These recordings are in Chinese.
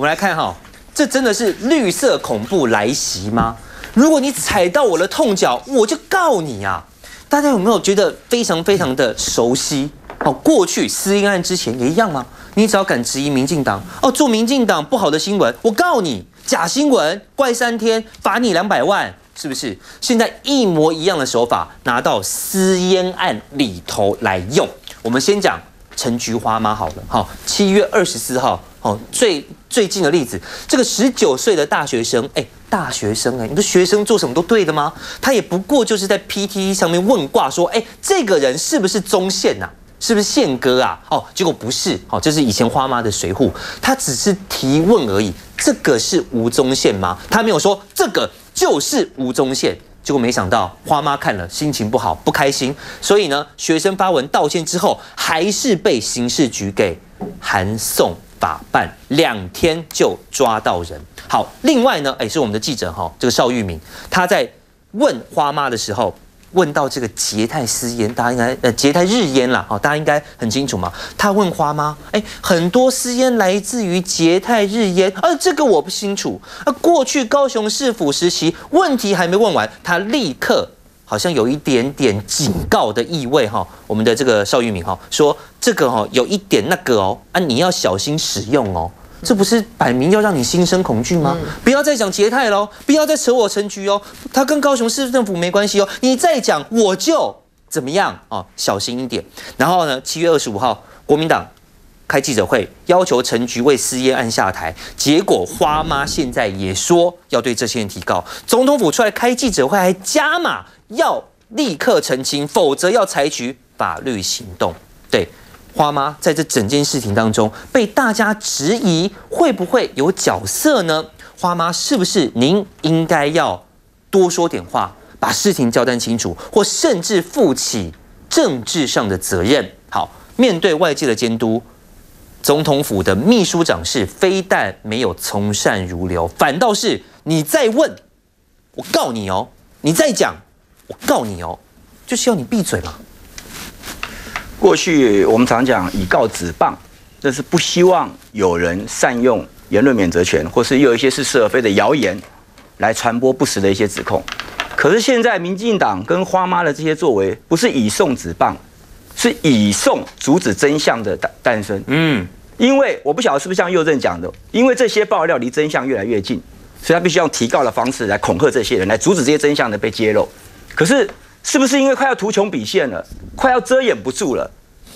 我们来看哈，这真的是绿色恐怖来袭吗？如果你踩到我的痛脚，我就告你啊！大家有没有觉得非常非常的熟悉？哦，过去私烟案之前也一样吗？你只要敢质疑民进党，哦，做民进党不好的新闻，我告你假新闻，怪三天，罚你两百万，是不是？现在一模一样的手法拿到私烟案里头来用。我们先讲陈菊花妈好了，好，七月二十四号，哦，最最近的例子，这个十九岁的大学生，哎。大学生哎，你的学生做什么都对的吗？他也不过就是在 PTT 上面问卦说，哎，这个人是不是宗宪呐？是不是宪哥啊？哦，结果不是，哦，这是以前花妈的随扈，他只是提问而已。这个是吴宗宪吗？他没有说这个就是吴宗宪。结果没想到花妈看了心情不好，不开心，所以呢，学生发文道歉之后，还是被刑事局给函送。法办两天就抓到人。好，另外呢，哎，是我们的记者哈，这个邵玉明，他在问花妈的时候，问到这个捷泰私烟，大家应该呃捷泰日烟啦，哈，大家应该很清楚嘛。他问花妈，哎，很多私烟来自于捷泰日烟，呃，这个我不清楚。啊，过去高雄市府时期，问题还没问完，他立刻。好像有一点点警告的意味哈，我们的这个邵玉敏哈说这个哈有一点那个哦啊，你要小心使用哦，这不是摆明要让你心生恐惧吗？不要再讲捷泰喽，不要再扯我陈局哦，他跟高雄市政府没关系哦，你再讲我就怎么样哦，小心一点。然后呢，七月二十五号，国民党开记者会要求陈局为私烟案下台，结果花妈现在也说要对这些人提告，总统府出来开记者会还加码。要立刻澄清，否则要采取法律行动。对，花妈在这整件事情当中被大家质疑，会不会有角色呢？花妈是不是您应该要多说点话，把事情交代清楚，或甚至负起政治上的责任？好，面对外界的监督，总统府的秘书长是非但没有从善如流，反倒是你再问，我告你哦，你再讲。我告你哦，就是要你闭嘴嘛。过去我们常讲以告止谤，这是不希望有人善用言论免责权，或是有一些是是而非的谣言来传播不实的一些指控。可是现在民进党跟花妈的这些作为，不是以送止谤，是以送阻止真相的诞诞生。嗯，因为我不晓得是不是像右正讲的，因为这些爆料离真相越来越近，所以他必须用提告的方式来恐吓这些人，来阻止这些真相的被揭露。可是，是不是因为快要图穷匕现了，快要遮掩不住了？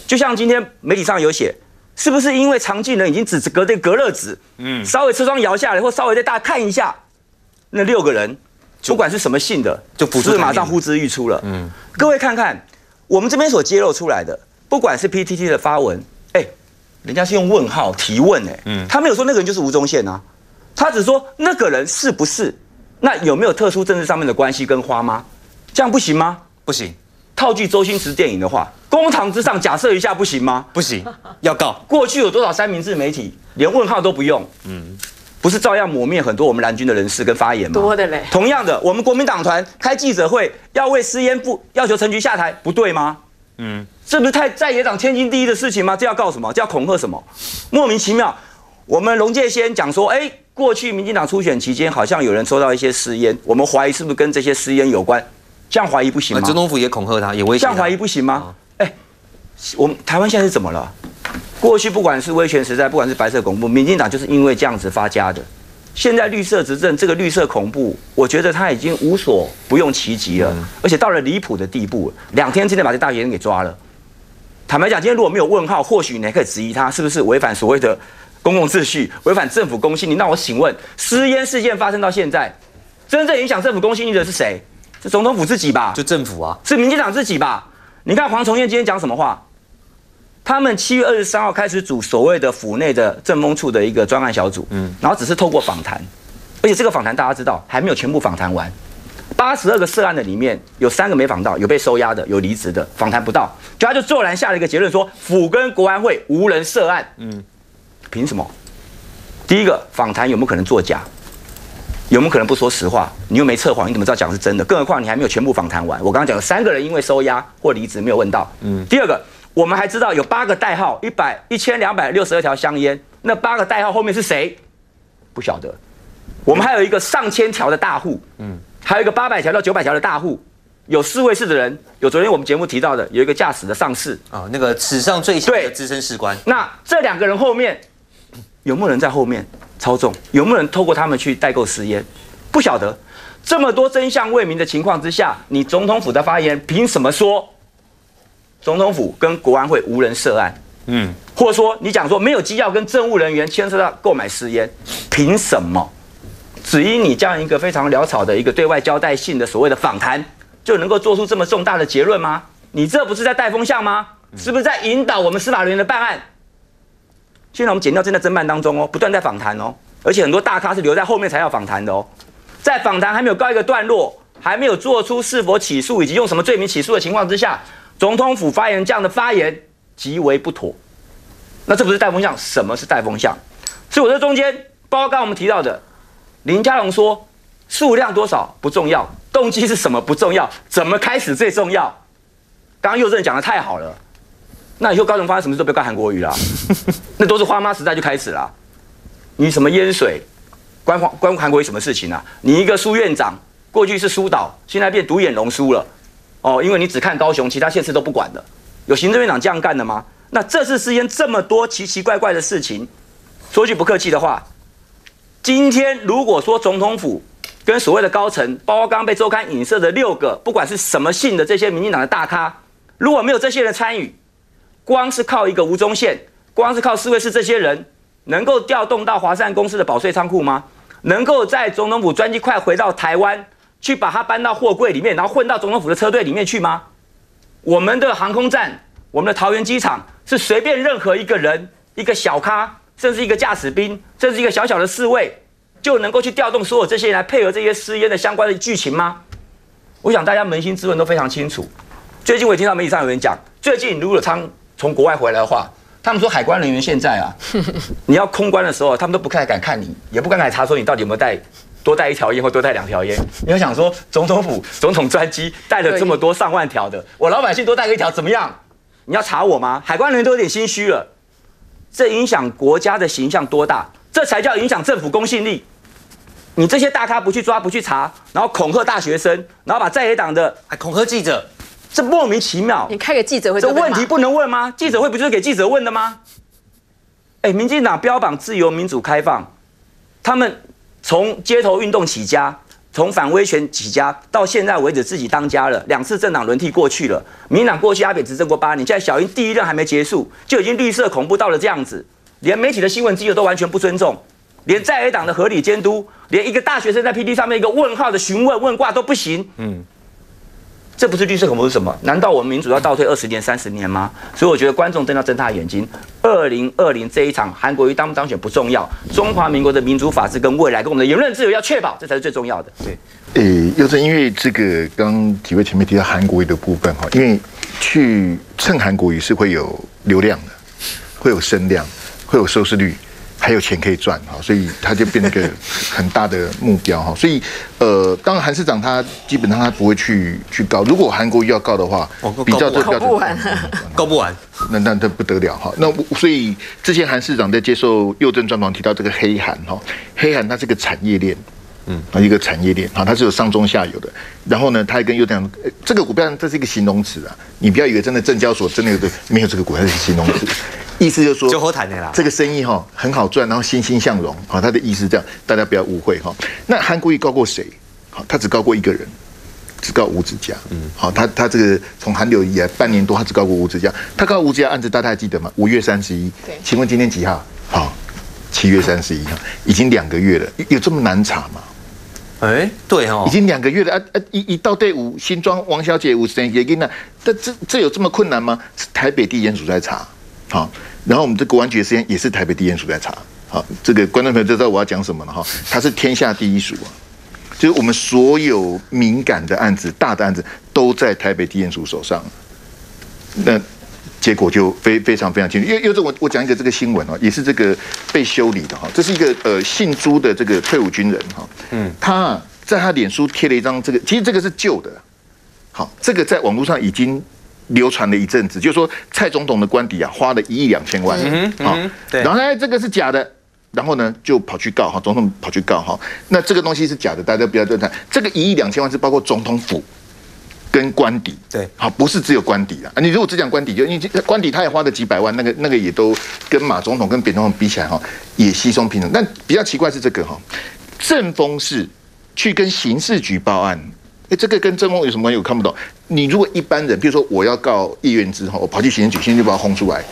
就像今天媒体上有写，是不是因为常进人已经只隔这隔热纸，嗯，稍微车窗摇下来，或稍微再大看一下，那六个人，不管是什么姓的，就不是马上呼之欲出了。嗯，各位看看我们这边所揭露出来的，不管是 PTT 的发文，哎，人家是用问号提问，哎，嗯，他没有说那个人就是吴宗宪啊，他只说那个人是不是，那有没有特殊政治上面的关系跟花妈？这样不行吗？不行。套句周星驰电影的话，公堂之上假设一下不行吗？不行，要告。过去有多少三明治媒体连问号都不用？嗯，不是照样抹灭很多我们蓝军的人士跟发言吗？多的嘞。同样的，我们国民党团开记者会要为私烟不要求陈局下台，不对吗？嗯，这不是太在野党天经地义的事情吗？这要告什么？这要恐吓什么？莫名其妙。我们龙介先讲说，哎，过去民进党初选期间好像有人收到一些私烟，我们怀疑是不是跟这些私烟有关？这样怀疑不行吗？总统府也恐吓他，也威胁。这样怀疑不行吗？哎，我们台湾现在是怎么了？过去不管是威权时代，不管是白色恐怖，民进党就是因为这样子发家的。现在绿色执政，这个绿色恐怖，我觉得他已经无所不用其极了，而且到了离谱的地步。两天之内把这大学生给抓了。坦白讲，今天如果没有问号，或许你还可以质疑他是不是违反所谓的公共秩序，违反政府公信力。那我请问，私烟事件发生到现在，真正影响政府公信力的是谁？是总统府自己吧？就政府啊？是民进党自己吧？你看黄崇彦今天讲什么话？他们七月二十三号开始组所谓的府内的政风处的一个专案小组，嗯，然后只是透过访谈，而且这个访谈大家知道还没有全部访谈完，八十二个涉案的里面有三个没访到，有被收押的，有离职的，访谈不到，就他就骤然下了一个结论说府跟国安会无人涉案，嗯，凭什么？第一个访谈有没有可能作假？有没有可能不说实话？你又没测谎，你怎么知道讲是真的？更何况你还没有全部访谈完。我刚刚讲了三个人因为收押或离职没有问到。嗯。第二个，我们还知道有八个代号，一百一千两百六十二条香烟，那八个代号后面是谁？不晓得。我们还有一个上千条的大户，嗯，还有一个八百条到九百条的大户，有四位士的人，有昨天我们节目提到的，有一个驾驶的上士，啊，那个史上最强的对资深士官，那这两个人后面有没有人在后面操纵？有没有人透过他们去代购私烟？不晓得。这么多真相未明的情况之下，你总统府的发言凭什么说总统府跟国安会无人涉案？嗯，或者说你讲说没有机要跟政务人员牵涉到购买私烟，凭什么？只因你这样一个非常潦草的一个对外交代性的所谓的访谈，就能够做出这么重大的结论吗？你这不是在带风向吗？是不是在引导我们司法人员的办案？现在我们检调正在侦办当中哦，不断在访谈哦，而且很多大咖是留在后面才要访谈的哦，在访谈还没有告一个段落，还没有做出是否起诉以及用什么罪名起诉的情况之下，总统府发言人这样的发言极为不妥。那这不是带风向？什么是带风向？所以我这中间，包括刚刚我们提到的，林佳龙说数量多少不重要，动机是什么不重要，怎么开始最重要。刚刚佑正讲的太好了，那以后高雄发生什么事都不要怪韩国瑜啦，那都是花妈时代就开始了。你什么淹水，关关关韩国瑜什么事情啊？你一个苏院长，过去是苏导，现在变独眼龙苏了，哦，因为你只看高雄，其他县市都不管的。有行政院长这样干的吗？那这次事件这么多奇奇怪怪的事情，说句不客气的话，今天如果说总统府跟所谓的高层，包括刚刚被周刊影射的六个，不管是什么姓的这些民进党的大咖，如果没有这些人参与，光是靠一个吴宗宪，光是靠四位是这些人，能够调动到华善公司的保税仓库吗？能够在总统府专机快回到台湾，去把它搬到货柜里面，然后混到总统府的车队里面去吗？我们的航空站，我们的桃园机场是随便任何一个人，一个小咖，甚至一个驾驶兵，甚至一个小小的侍卫，就能够去调动所有这些人来配合这些私烟的相关的剧情吗？我想大家扪心自问都非常清楚。最近我也听到媒体上有人讲，最近如果仓从国外回来的话，他们说海关人员现在啊，你要空关的时候，他们都不太敢看你，也不敢来查说你到底有没有带多带一条烟或多带两条烟。你要想说，总统府 总统专机带了这么多上万条的，我老百姓多带个一条怎么样？你要查我吗？海关人员都有点心虚了，这影响国家的形象多大？这才叫影响政府公信力。你这些大咖不去抓不去查，然后恐吓大学生，然后把在野党的还恐吓记者，这莫名其妙。你开个记者会，这问题不能问吗？记者会不就是给记者问的吗？哎，民进党标榜自由、民主、开放，他们从街头运动起家，从反威权起家，到现在为止自己当家了，两次政党轮替过去了，民进党过去阿扁执政过八年，现在小英第一任还没结束，就已经绿色恐怖到了这样子，连媒体的新闻自由都完全不尊重，连在野党的合理监督，连一个大学生在 PT 上面一个问号的询问问卦都不行。嗯。这不是绿色恐怖是什么？难道我们民主要倒退二十年、三十年吗？所以我觉得观众真的要睁大眼睛。二零二零这一场韩国瑜当不当选不重要，中华民国的民主法治跟未来跟我们的言论自由要确保，这才是最重要的。对，诶，又是因为这个刚刚几位前面提到韩国瑜的部分哈，因为去蹭韩国瑜是会有流量的，会有声量，会有收视率。还有钱可以赚哈，所以他就变成一个很大的目标哈。所以呃，当然韩市长他基本上他不会去去告，如果韩国瑜要告的话，比较这标准告不完，那那那不得了哈。那所以之前韩市长在接受右政专访提到这个黑韩哈，黑韩它是个产业链，嗯啊一个产业链啊，它是有上中下游的。然后呢，他还跟右政这个股票这是一个形容词啊，你不要以为真的证交所真的有没有这个股票是形容词。意思就是说，就好谈的啦。这个生意哈很好赚，然后欣欣向荣啊。他的意思这样，大家不要误会哈。那韩国瑜告过谁？好，他只告过一个人，只告吴子嘉。嗯，好，他他这个从韩流以来半年多，他只告过吴子嘉。他告吴子嘉案子，大家还记得吗？五月三十一。对。请问今天几号？好，七月三十一号，已经两个月了，有这么难查吗？哎，对哦，已经两个月了啊啊！一一到队伍新庄王小姐五十也给那，但这这有这么困难吗？是台北地检署在查。好，然后我们这国安局的时间也是台北地检署在查。好，这个观众朋友就知道我要讲什么了哈。它是天下第一署啊，就是我们所有敏感的案子、大的案子都在台北地检署手上。那结果就非非常非常清楚。因为因为我我讲一个这个新闻啊，也是这个被修理的哈。这是一个呃姓朱的这个退伍军人哈。嗯，他在他脸书贴了一张这个，其实这个是旧的。好，这个在网络上已经。流传了一阵子，就是说蔡总统的官邸啊，花了一亿两千万，啊，对，然后呢，这个是假的，然后呢就跑去告哈，总统跑去告哈，那这个东西是假的，大家不要乱谈。这个一亿两千万是包括总统府跟官邸，对好，不是只有官邸啊。你如果只讲官邸，就因为官邸他也花了几百万，那个那个也都跟马总统跟扁总统比起来哈，也稀松平常。但比较奇怪是这个哈，正风是去跟刑事局报案。哎，这个跟政风有什么关系？我看不懂。你如果一般人，比如说我要告叶元之哈，我跑去刑事局，刑事局把他轰出来。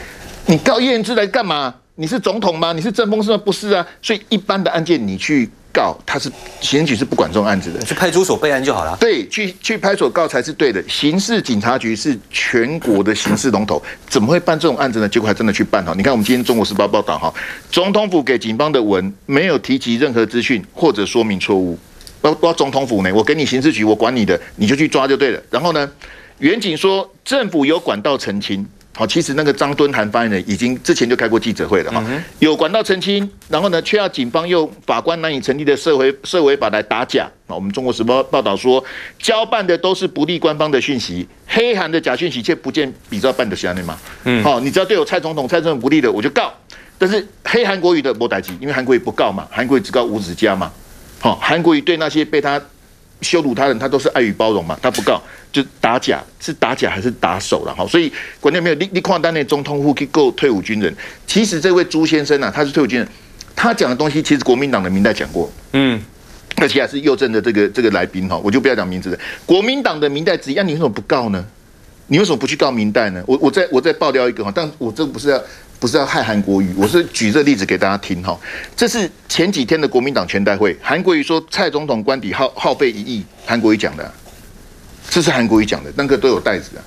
你告叶元之来干嘛？你是总统吗？你是政风是吗？不是啊。所以一般的案件你去告，他是刑事局是不管这种案子的。去派出所备案就好了。对，去去派出所告才是对的。刑事警察局是全国的刑事龙头，怎么会办这种案子呢？结果还真的去办哈。你看我们今天《中国时报》报道哈，总统府给警方的文没有提及任何资讯或者说明错误。包包总统府呢？我给你刑事局，我管你的，你就去抓就对了。然后呢，远景说政府有管道澄清。好，其实那个张敦涵发言人已经之前就开过记者会了哈，有管道澄清。然后呢，却要警方用法官难以成立的社会社会法来打假。啊，我们中国时报报道说，交办的都是不利官方的讯息，黑函的假讯息却不见比照办的相内嘛。嗯，好，你只要对我蔡总统、蔡总统不利的，我就告。但是黑韩国语的莫代基，因为韩国语不告嘛，韩国语只告五指家嘛。好，韩国瑜对那些被他羞辱他人，他都是爱与包容嘛，他不告就打假，是打假还是打手了？哈，所以关键没有你你矿单内中通户去够退伍军人，其实这位朱先生啊，他是退伍军人，他讲的东西其实国民党的明代讲过，嗯，而且还是右政的这个这个来宾哈，我就不要讲名字了。国民党的明代质疑，那你为什么不告呢？你为什么不去告明代呢？我我再我再爆料一个哈，但我这不是要。不是要害韩国瑜，我是举这例子给大家听哈。这是前几天的国民党全代会，韩国瑜说蔡总统官邸耗耗费一亿，韩国瑜讲的，这是韩国瑜讲的，那个都有袋子啊。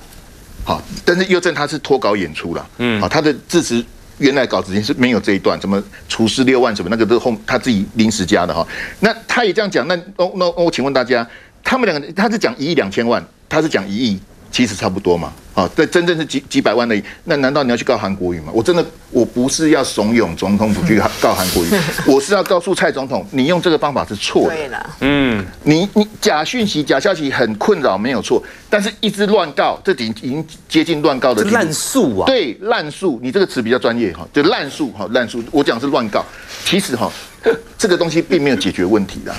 好，但是右正他是脱稿演出了，嗯，好，他的致辞原来稿子里是没有这一段，什么厨师六万什么那个都后他自己临时加的哈。那他也这样讲，那那那我请问大家，他们两个他是讲一亿两千万，他是讲一亿。其实差不多嘛，啊，这真正是几几百万的，那难道你要去告韩国瑜吗？我真的我不是要怂恿总统府去告韩国瑜，我是要告诉蔡总统，你用这个方法是错的。嗯，你你假讯息、假消息很困扰，没有错，但是一直乱告，这已经接近乱告的滥诉啊。对，滥诉，你这个词比较专业哈，就滥诉哈，滥诉，我讲是乱告，其实哈，这个东西并没有解决问题的。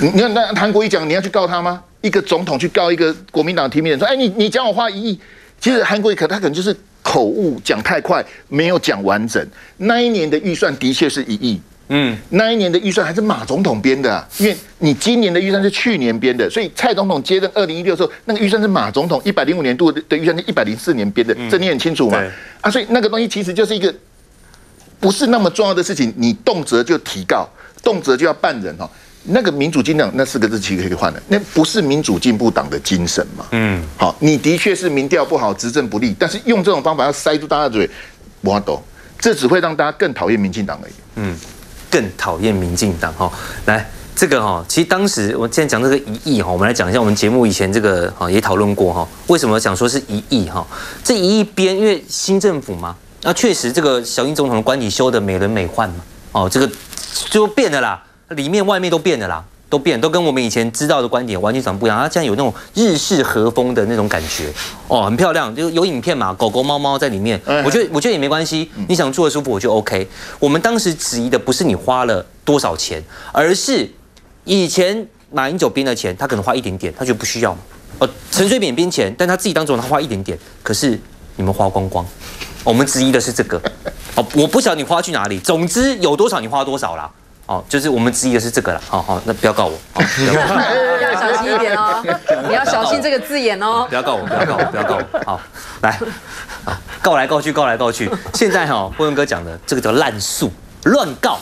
你看那韩国瑜讲，你要去告他吗？一个总统去告一个国民党提名人说：“哎，你你讲我花一亿，其实韩国瑜可他可能就是口误讲太快，没有讲完整。那一年的预算的确是一亿，嗯，那一年的预算还是马总统编的，因为你今年的预算是去年编的，所以蔡总统接任二零一六的时候，那个预算是马总统一百零五年度的预算是一百零四年编的，这你很清楚嘛？啊，所以那个东西其实就是一个不是那么重要的事情，你动辄就提告，动辄就要办人哦。”那个民主进党那四个字其实可以换的，那不是民主进步党的精神嘛？嗯，好，你的确是民调不好，执政不利，但是用这种方法要塞住大家嘴，我懂，这只会让大家更讨厌民进党而已。嗯，更讨厌民进党哈。来，这个哈，其实当时我现在讲这个一亿哈，我们来讲一下我们节目以前这个哈也讨论过哈，为什么讲说是一亿哈？这一亿边因为新政府嘛，那确实这个小英总统的官邸修的美轮美奂嘛，哦，这个就变了啦。里面外面都变了啦，都变，都跟我们以前知道的观点完全长不一样。它现在有那种日式和风的那种感觉，哦，很漂亮，就有影片嘛，狗狗猫猫在里面。我觉得，我觉得也没关系，你想住的舒服，我就 OK。我们当时质疑的不是你花了多少钱，而是以前马英九编的钱，他可能花一点点，他觉得不需要。呃，陈水扁编钱，但他自己当中他花一点点，可是你们花光光。我们质疑的是这个。哦，我不晓得你花去哪里，总之有多少你花多少啦。哦，就是我们质疑的是这个了。好好，那不要告我。要小心一点哦，你要小心这个字眼哦。不要告我，不要告我，不要告我。好，来，告来告去，告来告去。现在哈，辉文哥讲的这个叫滥诉、乱告。